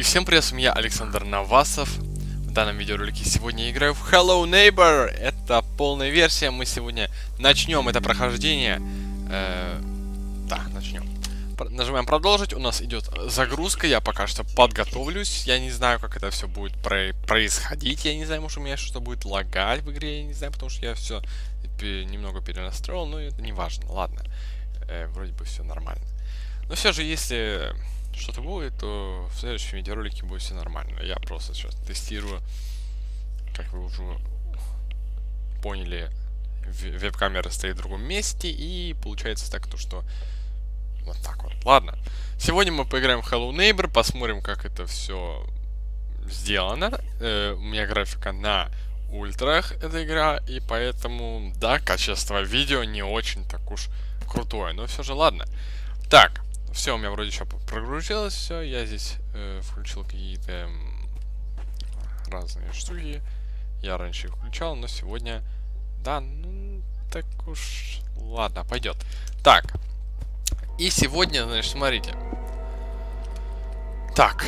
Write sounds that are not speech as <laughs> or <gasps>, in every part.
И всем привет, с меня Александр Навасов. В данном видеоролике сегодня я играю в Hello Neighbor. Это полная версия. Мы сегодня начнем это прохождение. Э, да, начнем. Нажимаем продолжить. У нас идет загрузка. Я пока что подготовлюсь. Я не знаю, как это все будет про происходить. Я не знаю, может у меня что-то будет лагать в игре. Я не знаю, потому что я все немного перенастроил. Но это не важно. Ладно. Э, вроде бы все нормально. Но все же, если что-то будет, то в следующем видеоролике будет все нормально. Я просто сейчас тестирую, как вы уже поняли, веб-камера стоит в другом месте, и получается так, то что вот так вот. Ладно. Сегодня мы поиграем в Hello Neighbor, посмотрим, как это все сделано. Э, у меня графика на ультрах эта игра, и поэтому, да, качество видео не очень так уж крутое. Но все же ладно. Так, все, у меня вроде еще прогрузилось все. Я здесь э, включил какие-то разные штуки. Я раньше их включал, но сегодня... Да, ну, так уж... Ладно, пойдет. Так. И сегодня, значит, смотрите. Так.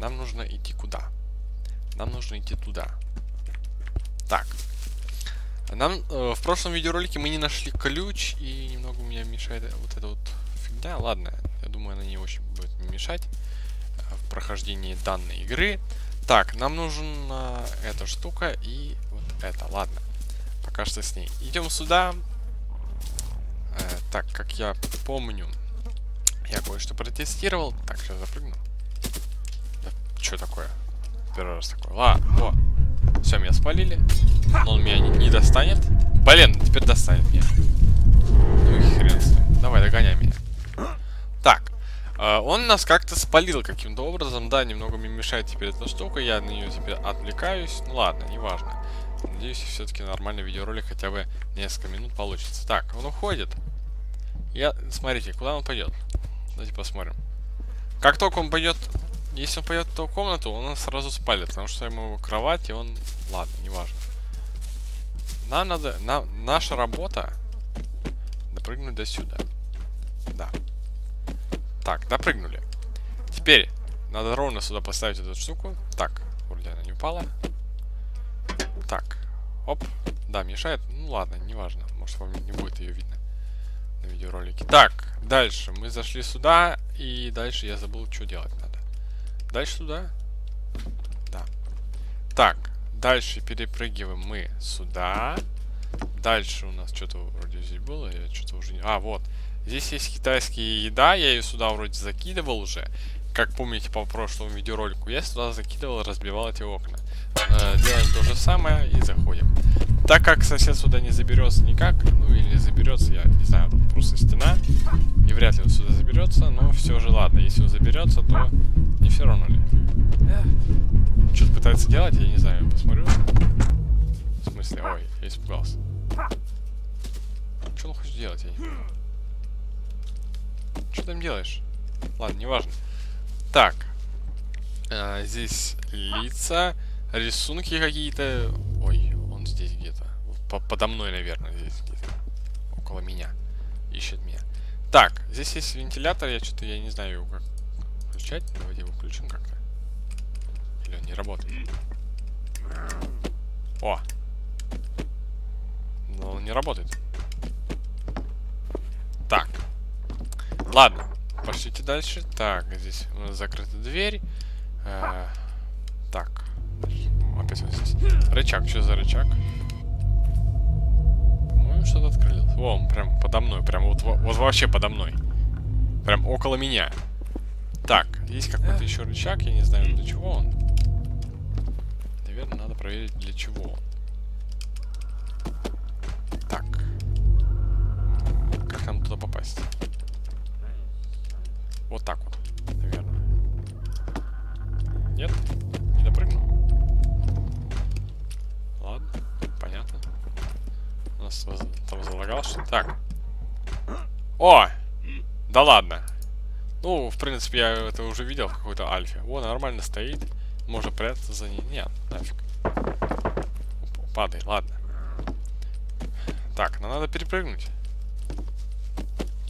Нам нужно идти куда? Нам нужно идти туда. Так. Нам э, в прошлом видеоролике мы не нашли ключ, и немного у меня мешает вот эта вот фигня. Ладно, я думаю, она не очень будет мешать э, в прохождении данной игры. Так, нам нужна эта штука и вот это. Ладно, пока что с ней. Идем сюда. Э, так, как я помню, я кое-что протестировал. Так, сейчас запрыгну. Да, что такое? Первый раз такое. Ладно, вот. Все, меня спалили. Но он меня не, не достанет. Блин, теперь достанет меня. Ну и хрен с ним. Давай, догоняй меня. Так. Э, он нас как-то спалил каким-то образом. Да, немного мне мешает теперь эта штука. Я на нее теперь отвлекаюсь. Ну ладно, неважно. Надеюсь, все-таки нормальный видеоролик хотя бы несколько минут получится. Так, он уходит. Я... Смотрите, куда он пойдет? Давайте посмотрим. Как только он пойдет если он пойдет в ту комнату, он нас сразу спалит, потому что ему кровать, и он... Ладно, неважно. Нам надо... На... Наша работа... Допрыгнуть до сюда. Да. Так, допрыгнули. Теперь надо ровно сюда поставить эту штуку. Так, вроде она не упала. Так, оп. Да, мешает. Ну ладно, неважно. Может вам не будет ее видно на видеоролике. Так, дальше. Мы зашли сюда, и дальше я забыл, что делать надо. Дальше туда? Да. Так, дальше перепрыгиваем мы сюда. Дальше у нас что-то вроде здесь было, я что-то уже не... А, вот. Здесь есть китайская еда, я ее сюда вроде закидывал уже. Как помните по прошлому видеоролику, я сюда закидывал, разбивал эти окна. Э, делаем то же самое и заходим. Так как сосед сюда не заберется никак, ну или заберется, я не знаю, тут просто стена. И вряд ли он сюда заберется, но все же ладно. Если он заберется, то не все равно ли. Что-то пытается делать, я не знаю, посмотрю. В смысле, ой, я испугался. Что он хочет делать, я не понимаю. Что там делаешь? Ладно, неважно. Так. А, здесь лица, рисунки какие-то. Ой, он здесь где-то. По подо мной, наверное, здесь где-то. Около меня. Ищет меня. Так, здесь есть вентилятор, я что-то, я не знаю его как включать. Давайте его включим как-то. Или он не работает? О! Но он не работает. Так. Ладно. Пошлите дальше. Так, здесь у нас закрыта дверь. Э, так. Опять вот здесь. Рычаг. Что за рычаг? По-моему, что-то открылось. Во, он прям подо мной. Прям вот, вот вообще подо мной. Прям около меня. Так, есть какой-то еще рычаг. Я не знаю, для чего он. Наверное, надо проверить, для чего он. Так. Как нам туда попасть? Вот так вот, наверное. Нет? Не допрыгнул? Ладно, понятно. У нас там залагал что Так. О! Да ладно. Ну, в принципе, я это уже видел в какой-то альфе. О, нормально стоит. Можно прятаться за ней. Нет, нафиг. Падай, ладно. Так, нам надо перепрыгнуть.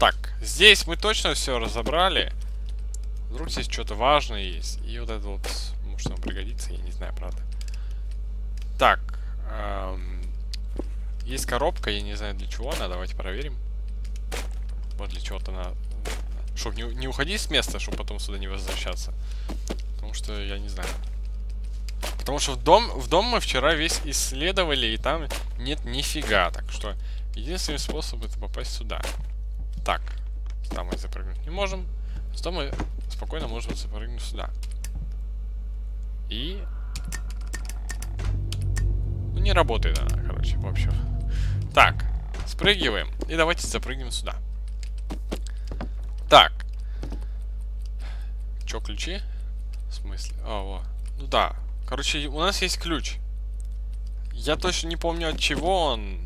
Так, здесь мы точно все разобрали. Вдруг здесь что-то важное есть. И вот это вот, может, нам пригодится, я не знаю, правда. Так. Эм, есть коробка, я не знаю для чего она, давайте проверим. Вот для чего-то она... Чтоб не, не уходить с места, чтобы потом сюда не возвращаться. Потому что я не знаю. Потому что в дом, в дом мы вчера весь исследовали, и там нет нифига. Так что единственный способ это попасть сюда. Так. Сюда мы запрыгнуть не можем. Сюда мы спокойно можем запрыгнуть сюда. И... Ну, не работает она, короче, в общем. Так. Спрыгиваем. И давайте запрыгнем сюда. Так. Чё, ключи? В смысле? А, вот. Ну да. Короче, у нас есть ключ. Я точно не помню от чего он.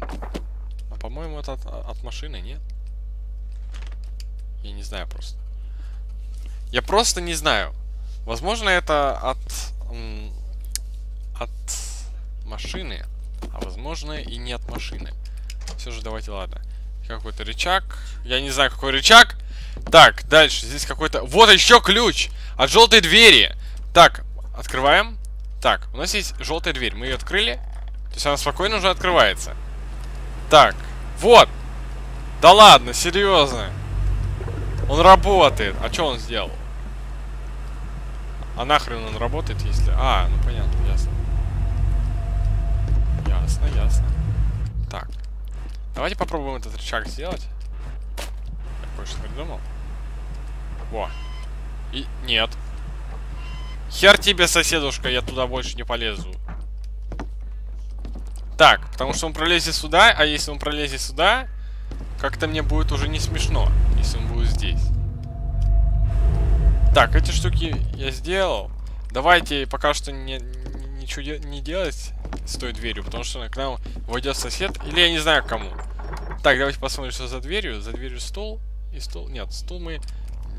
А по-моему это от, от машины, нет? Я не знаю просто. Я просто не знаю. Возможно это от... От машины. А возможно и не от машины. Все же давайте, ладно. Какой-то рычаг. Я не знаю, какой рычаг. Так, дальше. Здесь какой-то... Вот еще ключ! От желтой двери. Так, открываем. Так, у нас есть желтая дверь. Мы ее открыли. То есть она спокойно уже открывается. Так, вот. Да ладно, серьезно. Он работает. А что он сделал? А нахрен он работает, если... А, ну понятно, ясно. Ясно, ясно. Так. Давайте попробуем этот рычаг сделать. Я кое-что придумал. Во. И нет. Хер тебе, соседушка, я туда больше не полезу. Так, потому что он пролезет сюда, а если он пролезет сюда, как-то мне будет уже не смешно, если он будет здесь. Так, эти штуки я сделал. Давайте пока что не, ничего не делать с той дверью, потому что к нам войдет сосед, или я не знаю кому. Так, давайте посмотрим, что за дверью. За дверью стол и стол... Нет, стол мы...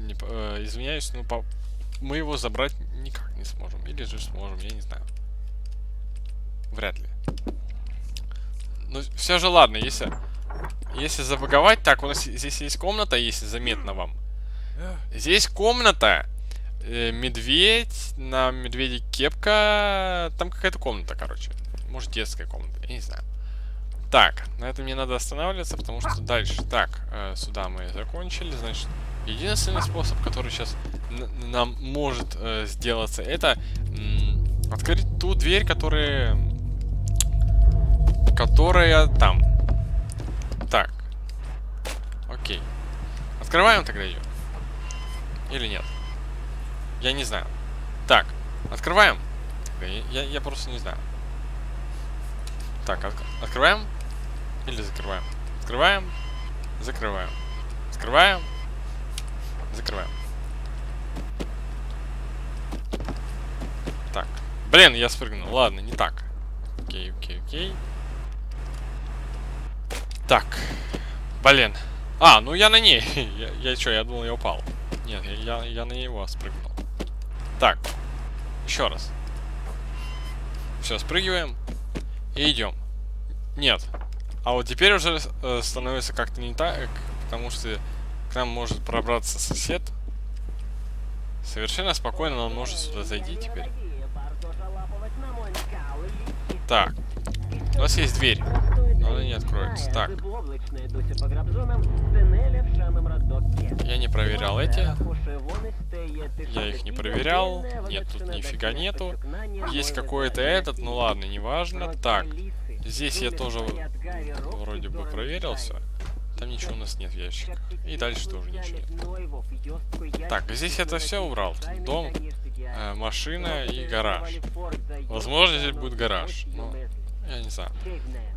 Не, э, извиняюсь, ну, по... мы его забрать никак не сможем. Или же сможем, я не знаю. Вряд ли. Но ну, все же ладно, если... Если забаговать... Так, у нас здесь есть комната, если заметно вам. Здесь комната. Э, медведь. На медведе кепка. Там какая-то комната, короче. Может, детская комната, я не знаю. Так, на этом мне надо останавливаться, потому что дальше... Так, э, сюда мы закончили, значит... Единственный способ, который сейчас нам может э, сделаться, это открыть ту дверь, которая... Которая там. Так. Окей. Открываем тогда ее. Или нет? Я не знаю. Так, открываем. Я, я просто не знаю. Так, от, открываем. Или закрываем. Открываем. Закрываем. Открываем. Закрываем. Так. Блин, я спрыгнул. Ладно, не так. Окей, окей, окей. Так. Блин. А, ну я на ней. <laughs> я, я что, я думал, я упал. Нет, я, я, я на него спрыгнул. Так. Еще раз. Все, спрыгиваем. И идем. Нет. А вот теперь уже э, становится как-то не так, потому что к нам может пробраться сосед. Совершенно спокойно он может сюда зайти теперь. Так. У нас есть дверь. Она не откроется. Так. Я не проверял эти. Я их не проверял. Нет, тут нифига нету. Есть какой-то этот, ну ладно, неважно. Так. Здесь я тоже вроде бы проверил все. Там ничего у нас нет в ящиках. И дальше тоже ничего нет. Так, здесь это все убрал. дом, э, машина и гараж. Возможно, здесь будет гараж. Но я не знаю.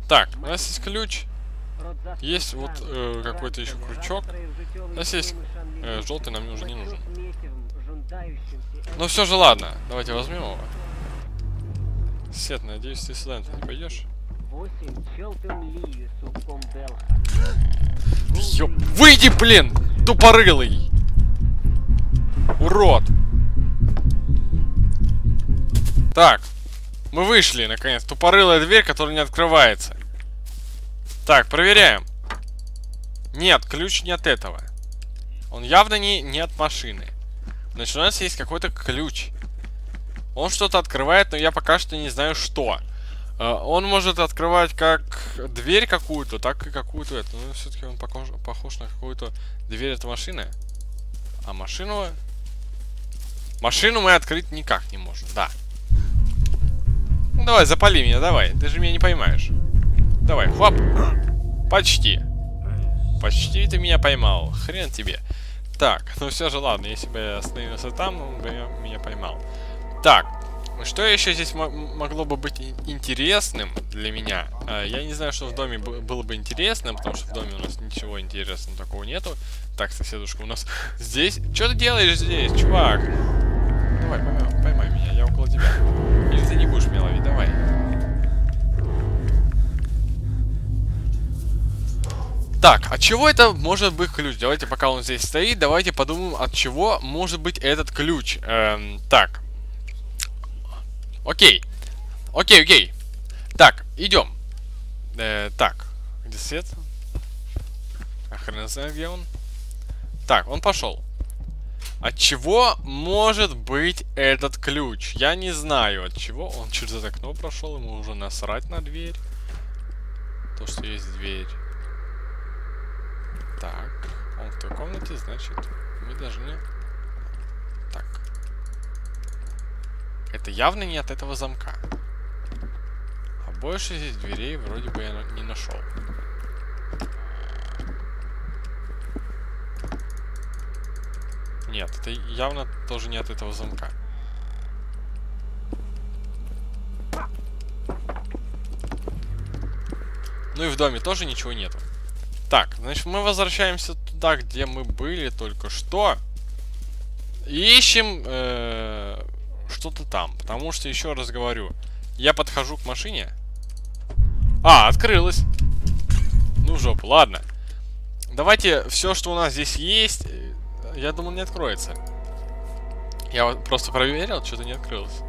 Так, у нас есть ключ. Есть вот э, какой-то еще крючок. У нас есть э, желтый, нам уже не нужен. Ну все же ладно. Давайте возьмем его. Сет, надеюсь, ты сюда не пойдешь. Ёп, выйди, блин! Тупорылый! Урод! Так, мы вышли, наконец. Тупорылая дверь, которая не открывается. Так, проверяем. Нет, ключ не от этого. Он явно не, не от машины. Значит, у нас есть какой-то ключ. Он что-то открывает, но я пока что не знаю что. Э, он может открывать как дверь какую-то, так и какую-то эту. Ну, все-таки он похож, похож на какую-то дверь от машины. А машину... Машину мы открыть никак не можем, да. Ну, давай, запали меня, давай. Ты же меня не поймаешь. Давай, хлоп. Почти. Почти ты меня поймал. Хрен тебе. Так, ну все же ладно, если бы я остановился там, он бы меня поймал. Так, что еще здесь могло бы быть интересным для меня? А, я не знаю, что в доме было бы интересным, потому что в доме у нас ничего интересного такого нету. Так, соседушка, у нас <laughs> здесь... Что ты делаешь здесь, чувак? Давай, поймай, поймай меня, я около тебя. Или ты не будешь меня ловить, давай. Так, от чего это может быть ключ? Давайте, пока он здесь стоит, давайте подумаем, от чего может быть этот ключ. Эм, так. Окей. Окей, окей. Так, идем. Э, так, где свет? А хрен знает, где он. Так, он пошел. От чего может быть этот ключ? Я не знаю, от чего. Он через окно прошел, ему уже насрать на дверь. То, что есть дверь. Так, он в той комнате, значит, мы должны... Так. Это явно не от этого замка. А больше здесь дверей вроде бы я не нашел. Нет, это явно тоже не от этого замка. Ну и в доме тоже ничего нету. Так, значит, мы возвращаемся туда, где мы были только что. Ищем э, что-то там. Потому что, еще раз говорю, я подхожу к машине. А, открылась. Ну, жопу, ладно. Давайте все, что у нас здесь есть, я думал, не откроется. Я вот просто проверил, что-то не открылось.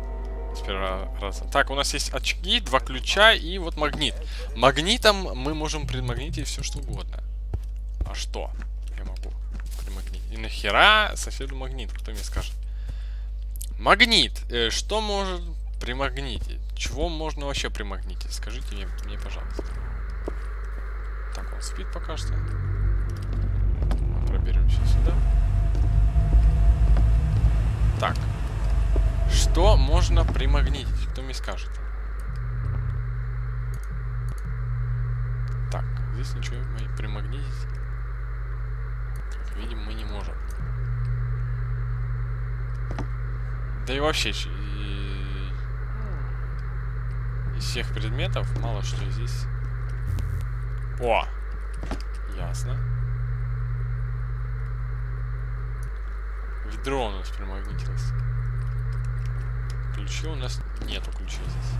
С первого раза. Так, у нас есть очки, два ключа и вот магнит. Магнитом мы можем предмагнитить все что угодно. А что я могу примагнитить? И нахера соседу магнит? Кто мне скажет? Магнит. Э, что может примагнитить? Чего можно вообще примагнитить? Скажите мне, мне, пожалуйста. Так, он спит пока что. Проберемся сюда. Так. Что можно примагнитить? Кто мне скажет? Так, здесь ничего примагнитить, как видим, мы не можем. Да и вообще, из всех предметов мало что здесь. О! Ясно. Ведро у нас примагнитилось. Ключи у нас нету ключей здесь.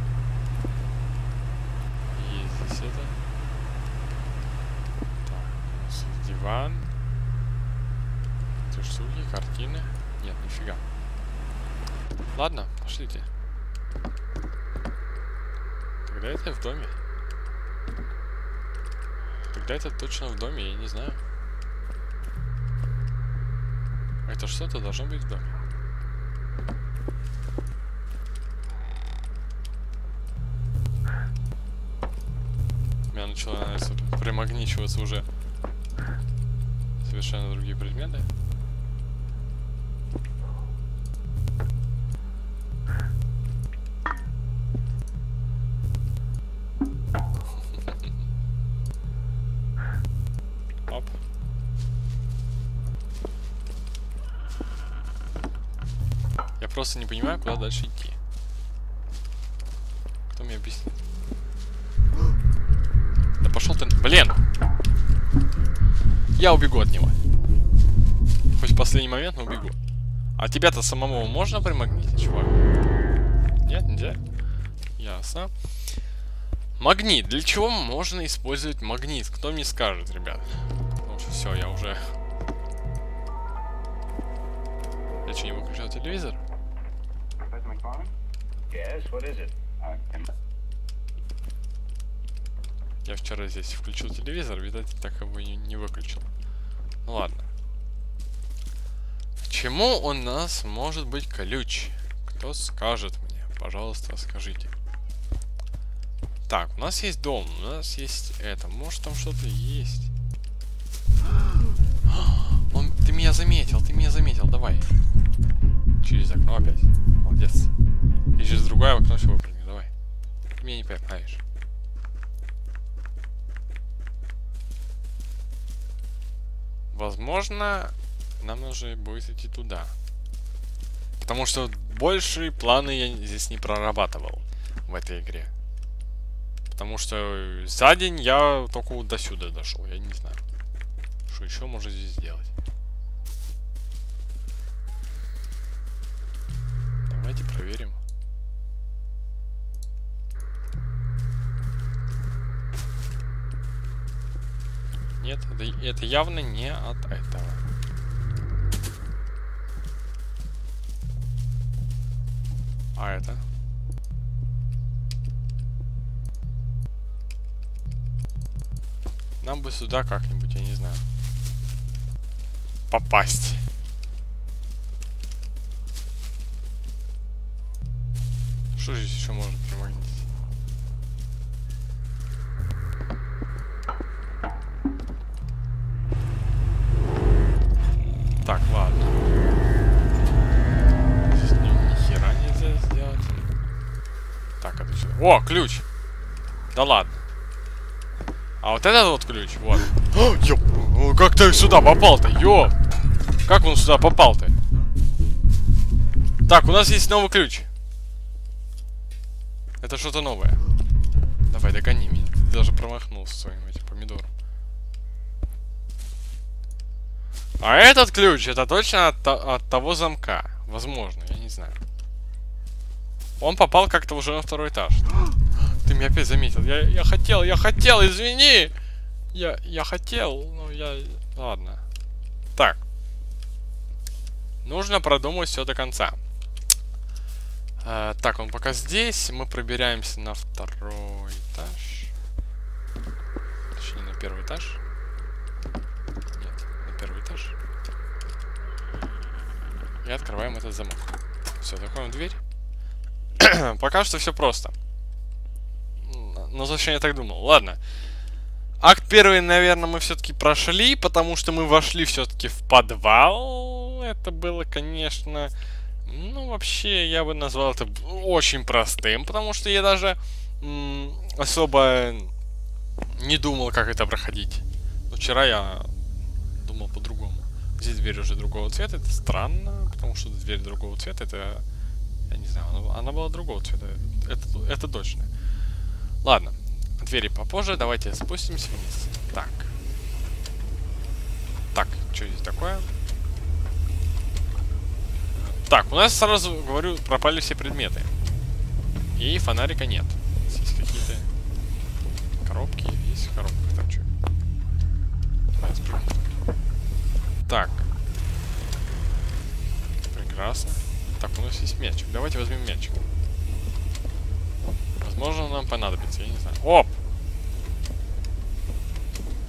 Есть здесь это. Так, у нас есть диван. Эти штуки, картины. Нет, нифига. Ладно, пошлите. Тогда это в доме. Тогда это точно в доме, я не знаю. Это что-то должно быть в доме. Нравится, примагничиваться уже совершенно другие предметы. <laughs> просто не понимаю, куда дальше идти. Я убегу от него. Хоть в последний момент, но убегу. А тебя-то самому можно примагнитить, чувак? Нет, нельзя? Ясно. Магнит. Для чего можно использовать магнит? Кто мне скажет, ребят? Ну все, я уже... Я что, не выключал телевизор? Я вчера здесь включил телевизор, видать, так его и не выключил. Ну ладно. Почему у нас может быть ключ? Кто скажет мне? Пожалуйста, скажите. Так, у нас есть дом, у нас есть это. Может там что-то есть? <gasps> Он, ты меня заметил, ты меня заметил, давай. Через окно опять. Молодец. И через другое окно все выпрыгни, давай. Ты меня не поймаешь. Возможно, нам нужно будет идти туда. Потому что большие планы я здесь не прорабатывал в этой игре. Потому что за день я только вот до сюда дошел, я не знаю. Что еще можно здесь сделать? Давайте проверим. Нет, это, это явно не от этого. А это? Нам бы сюда как-нибудь, я не знаю. Попасть. Что здесь еще можно примагнитить? О, ключ! Да ладно. А вот этот вот ключ, вот. <gasps> Ёп, как ты сюда попал-то, ёп! Как он сюда попал-то? Так, у нас есть новый ключ. Это что-то новое. Давай, догони меня. Ты даже промахнулся своим этим помидором. А этот ключ, это точно от, от того замка. Возможно, я не знаю. Он попал как-то уже на второй этаж. <gasps> Ты меня опять заметил. Я, я хотел, я хотел, извини! Я, я хотел, но я... Ладно. Так. Нужно продумать все до конца. А, так, он пока здесь. Мы пробираемся на второй этаж. Точнее, на первый этаж. Нет, на первый этаж. И открываем этот замок. Все, закроем дверь. <clears throat> пока что все просто. Ну, зачем я так думал? Ладно. Акт первый, наверное, мы все-таки прошли, потому что мы вошли все-таки в подвал. Это было, конечно... Ну, вообще, я бы назвал это очень простым, потому что я даже особо не думал, как это проходить. Но вчера я думал по-другому. Здесь дверь уже другого цвета, это странно, потому что дверь другого цвета, это... Не знаю, она, она была другого цвета, это, это точно. Ладно, двери попозже, давайте спустимся вниз. Так. Так, что здесь такое? Так, у нас сразу, говорю, пропали все предметы. И фонарика нет. Здесь какие-то коробки. Есть коробка там что? Так. Прекрасно. Так, у нас есть мячик. Давайте возьмем мячик. Возможно, нам понадобится, я не знаю. Оп!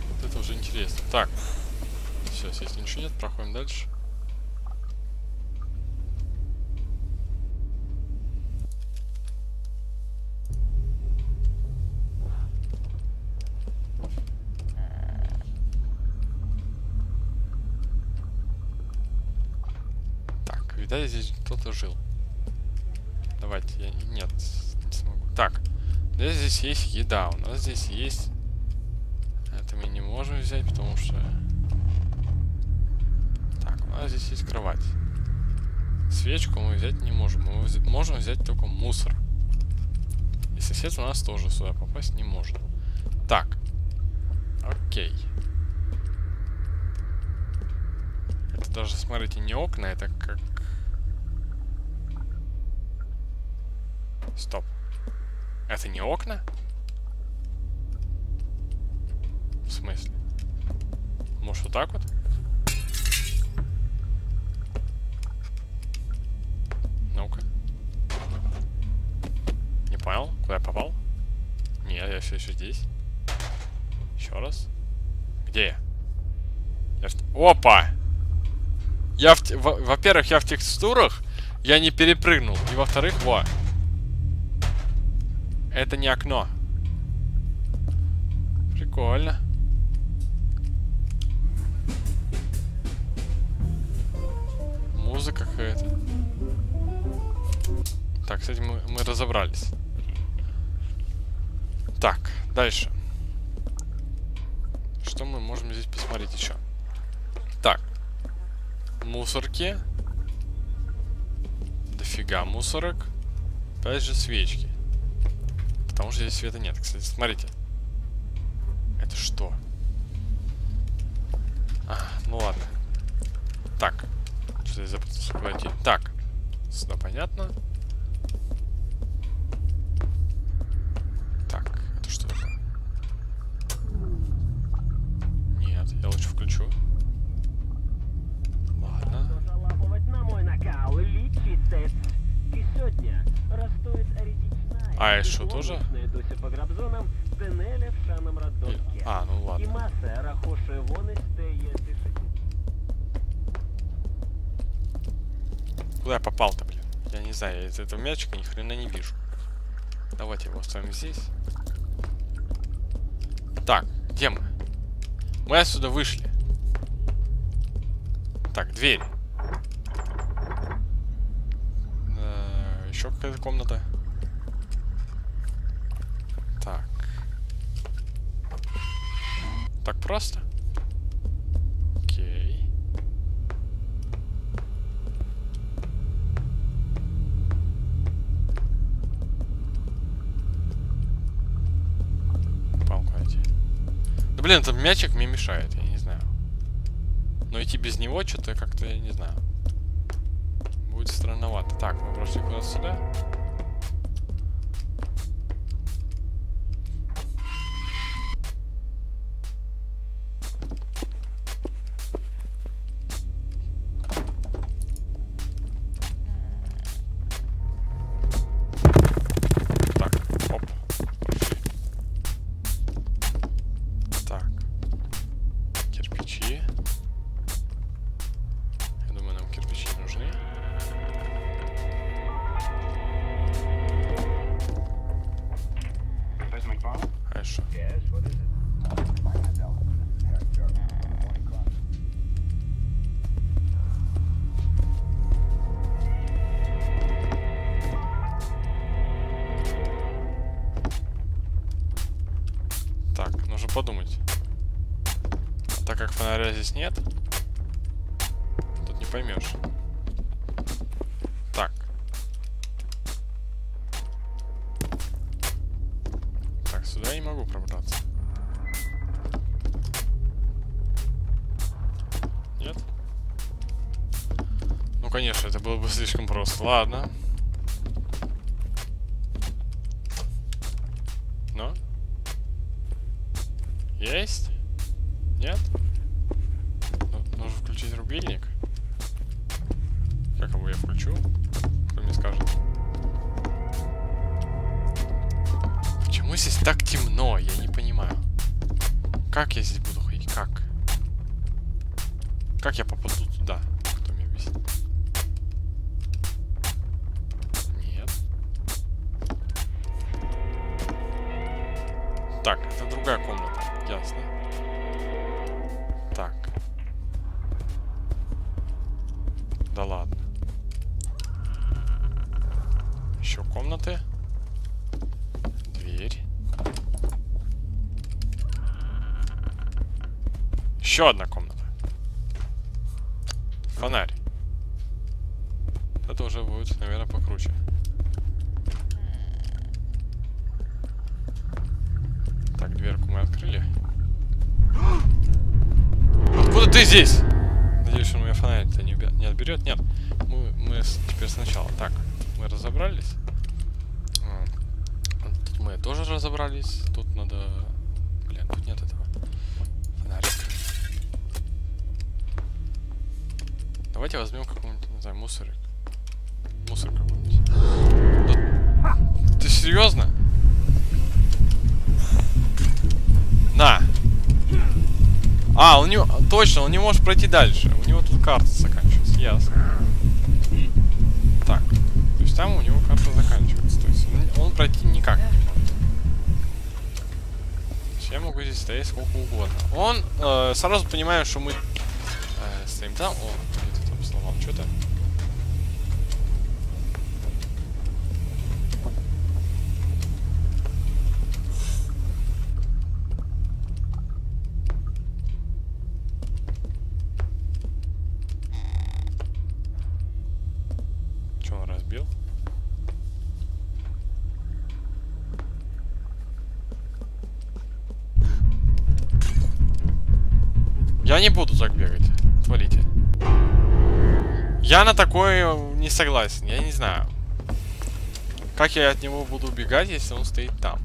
Вот это уже интересно. Так. Сейчас, если ничего нет, проходим дальше. Здесь есть еда. У нас здесь есть... Это мы не можем взять, потому что... Так, у нас здесь есть кровать. Свечку мы взять не можем. Мы можем взять только мусор. И сосед у нас тоже сюда попасть не может. Так. Окей. Это даже, смотрите, не окна, это как... Стоп. Это не окна? В смысле? Может, вот так вот? Ну-ка. Не понял, куда я попал? Нет, я все еще здесь. Еще раз. Где я? я что... Опа! Я, в, во- во-первых, я в текстурах, я не перепрыгнул. И во-вторых, во. Это не окно. Прикольно. Музыка какая-то. Так, с этим мы, мы разобрались. Так, дальше. Что мы можем здесь посмотреть еще? Так. Мусорки. Дофига мусорок. Опять же свечки. Потому что здесь света нет. Кстати, смотрите. Это что? А, ну ладно. Так. Что здесь запутался пройти? Так. Сюда понятно. Так, это что такое? Нет, я лучше включу. Ладно. Залапувати на мой накал, лічитесь. А, і що, тоже? Знайдуся по грабзонам, тенеля в шаном роддомке. А, ну І ладно. маса рахоше вони стає тишить. Куда я попал-то, блин? Я не знаю, я из этого мячика ни хрена не вижу. Давайте его оставим здесь. Так, где мы? Мы отсюда вышли. Так, дверь. Э, Еще какая-то комната. Так просто? Окей. Палку. Да блин, этот мячик мне мешает, я не знаю. Но идти без него что-то как-то, я не знаю. Будет странновато. Так, мы прошли куда-то сюда. Просто. Ладно. Но? Есть? Нет? Ну, нужно включить рубильник. Как его я включу? Кто мне скажет? Почему здесь так темно? Я не понимаю. Как я здесь буду ходить? Как? Как я попаду Еще одна комната. Фонарь. Это уже будет, наверное, покруче. Так, дверку мы открыли. Откуда ты здесь? Надеюсь, он у меня фонарь-то не, не отберет. Нет, мы, мы теперь сначала. Так, мы разобрались. А, Тут мы тоже разобрались. Тут надо... Блин, тут нет этого. Фонарик. Давайте возьмем какой-нибудь, не знаю, мусорик. Мусор какой-нибудь. Ты серьезно? На! А, у него... Точно, он не может пройти дальше. У него тут карта заканчивается. ясно. Так, то есть там у него карта заканчивается. То есть он, пройти никак не может. Я могу здесь стоять сколько угодно. Он э, сразу понимает, что мы э, стоим там. О, что-то. Я на такое не согласен. Я не знаю. Как я от него буду убегать, если он стоит там?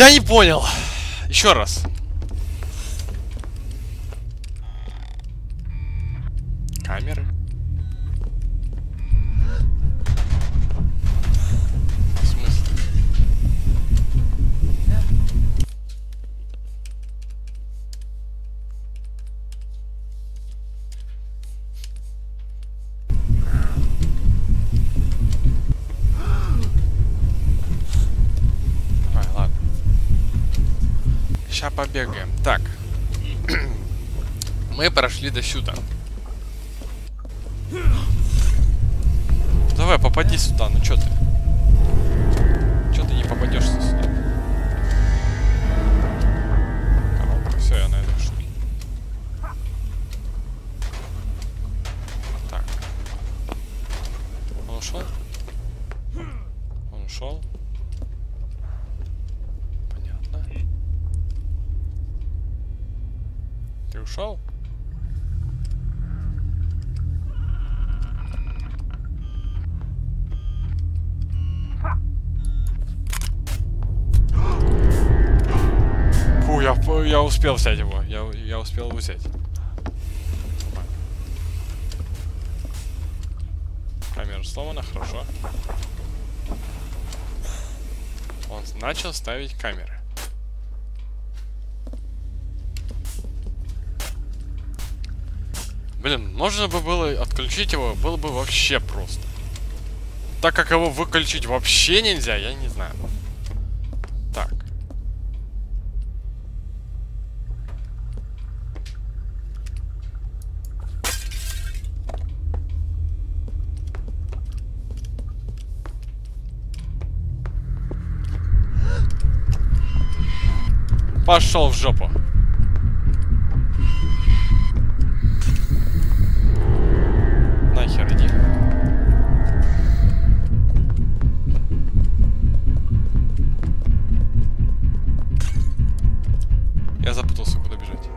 Я не понял. Еще раз. Камеры. Сейчас побегаем. Так. <clears throat> Мы прошли до сюда. Давай, попади сюда. Ну чё ты? Я, я успел взять его. Я, я успел его взять. Камера сломана, хорошо. Он начал ставить камеры. Блин, можно бы было отключить его, было бы вообще просто. Так как его выключить вообще нельзя, я не знаю. Так. Пошел в жопу. Нахер иди. Я запутался, куда бежать.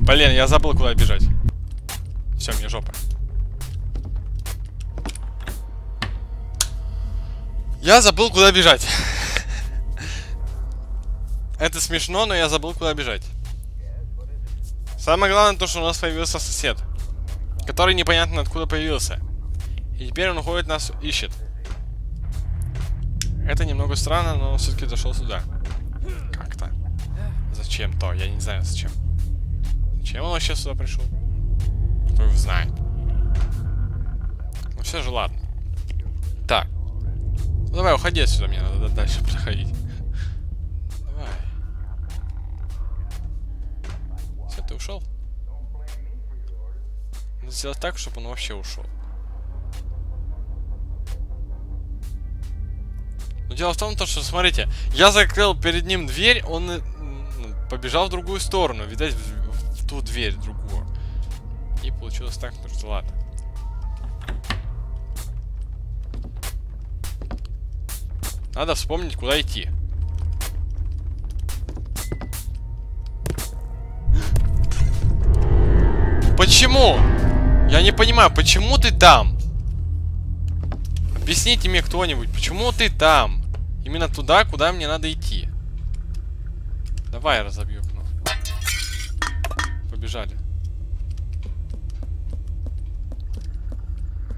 Блин, я забыл, куда бежать. Все, мне жопа. Я забыл, куда бежать. Это смешно, но я забыл, куда бежать. Самое главное то, что у нас появился сосед, который непонятно откуда появился. И теперь он уходит, нас ищет. Это немного странно, но все-таки зашел сюда. Как-то. Зачем то? Я не знаю зачем. Зачем он вообще сюда пришел? Кто его знает. Ну все же ладно. Так. Ну, давай, уходи отсюда, мне надо дальше проходить. Давай. Все, ты ушел? Надо сделать так, чтобы он вообще ушел. Но ну, дело в том, что, смотрите, я закрыл перед ним дверь, он э, ну, побежал в другую сторону, видать, в, в ту дверь другую. И получилось так, ну что ладно. Надо вспомнить, куда идти. Почему? Я не понимаю, почему ты там? Объясните мне кто-нибудь, почему ты там? Именно туда, куда мне надо идти. Давай я разобью окно. Побежали.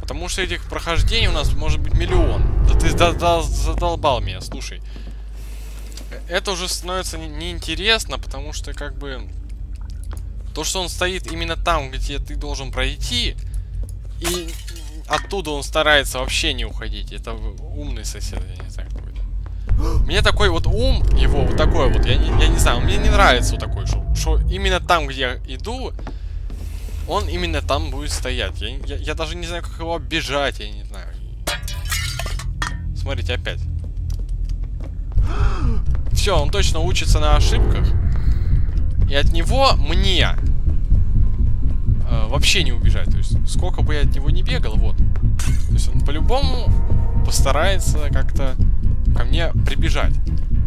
Потому что этих прохождений у нас может быть миллион. Да ты задол задолбал меня, слушай. Это уже становится неинтересно, потому что как бы... То, что он стоит именно там, где ты должен пройти, и оттуда он старается вообще не уходить. Это умный сосед, я не знаю, какой-то. Мне такой вот ум его, вот такой вот, я не, я не знаю, мне не нравится вот такой, что, что именно там, где я иду, он именно там будет стоять. Я, я, я даже не знаю, как его оббежать, я не знаю. Смотрите, опять. Все, он точно учится на ошибках. И от него мне э, вообще не убежать. То есть, сколько бы я от него не бегал, вот. То есть, он по-любому постарается как-то ко мне прибежать.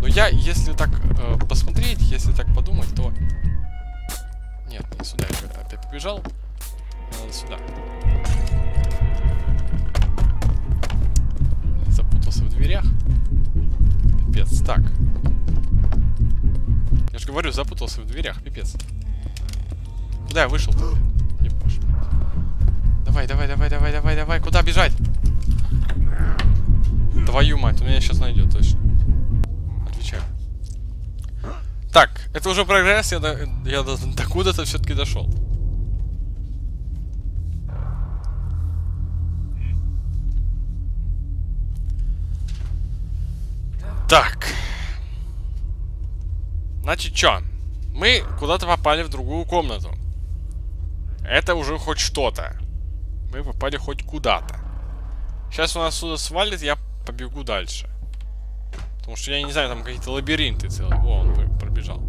Но я, если так э, посмотреть, если так подумать, то... Нет, не сюда побежал. Надо сюда. Запутался в дверях. Пипец. Так. Я же говорю, запутался в дверях. Пипец. Куда я вышел? Давай, давай, давай, давай, давай, давай. Куда бежать? Твою мать, он меня сейчас найдет точно. Отвечаю. Так, это уже прогресс, я до, я до куда-то все-таки дошел. Так. Значит, что? Мы куда-то попали в другую комнату. Это уже хоть что-то. Мы попали хоть куда-то. Сейчас он отсюда свалит, я побегу дальше. Потому что я не знаю, там какие-то лабиринты целые. О, он пробежал.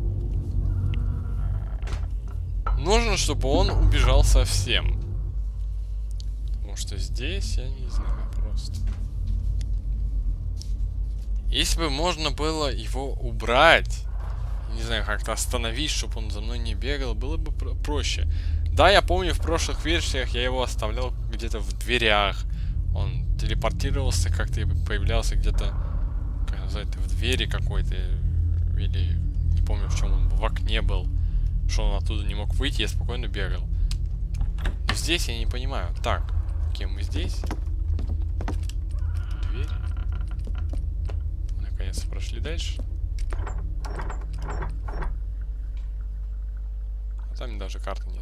Нужно, чтобы он убежал совсем. Потому что здесь, я не знаю, просто. Если бы можно было его убрать, не знаю, как-то остановить, чтобы он за мной не бегал, было бы про проще. Да, я помню, в прошлых версиях я его оставлял где-то в дверях. Он телепортировался, как-то появлялся где-то, как назвать, в двери какой-то. Или не помню, в чем он в окне был. Что он оттуда не мог выйти, я спокойно бегал. Но здесь я не понимаю. Так, кем мы здесь? Дверь. Наконец прошли дальше. А там даже карты нет.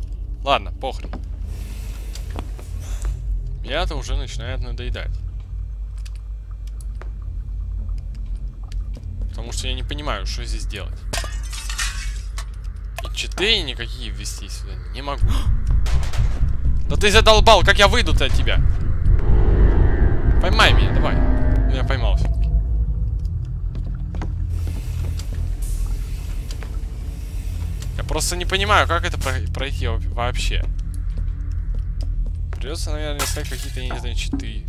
Ладно, похрен. Я это уже начинает надоедать. Потому что я не понимаю, что здесь делать. И читы никакие ввести сюда не могу. Да ты задолбал, как я выйду-то от тебя? Поймай меня, давай. Я поймал просто не понимаю, как это пройти вообще. Придется, наверное, искать какие-то, я не знаю, читы.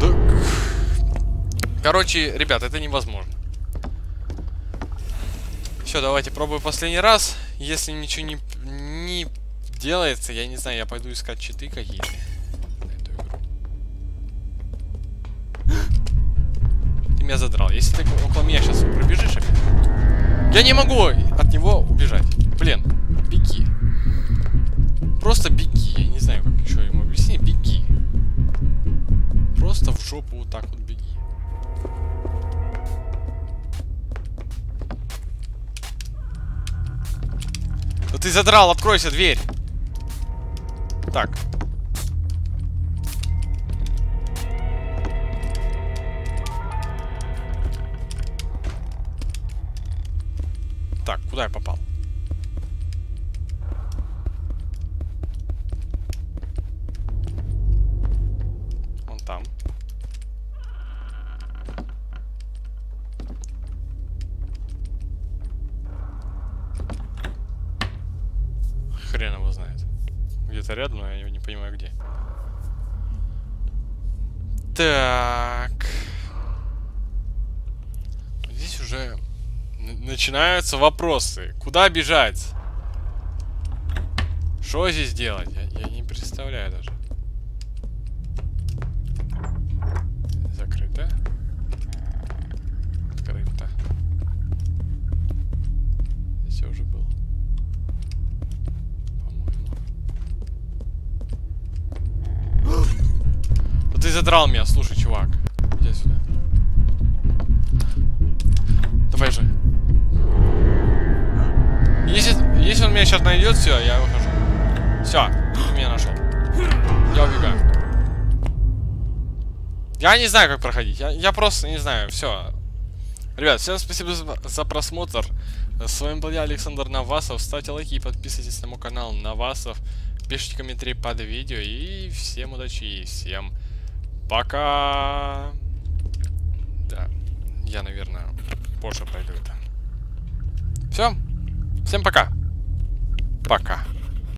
Да... Короче, ребят, это невозможно. Все, давайте пробую последний раз. Если ничего не, не делается, я не знаю, я пойду искать читы какие-то. Меня задрал. Если ты около меня сейчас пробежишь. Я не могу от него убежать. Блин, беги. Просто беги. Я не знаю, как еще ему объяснить. Беги. Просто в жопу вот так вот беги. Да ты задрал, откройся дверь. Так, Так. Здесь уже начинаются вопросы. Куда бежать? Что здесь делать? Я, я не представляю даже. Задрал меня, слушай, чувак. Иди сюда. Давай же. Если, если он меня сейчас найдет, все, я выхожу. Все, меня нашел. Я убегаю. Я не знаю, как проходить. Я, я просто не знаю. Все. Ребят, всем спасибо за, за просмотр. С вами был я, Александр Навасов. Ставьте лайки и подписывайтесь на мой канал Навасов. Пишите комментарии под видео. И всем удачи и всем пока. Да, я, наверное, позже пройду это. Все. Всем пока. Пока.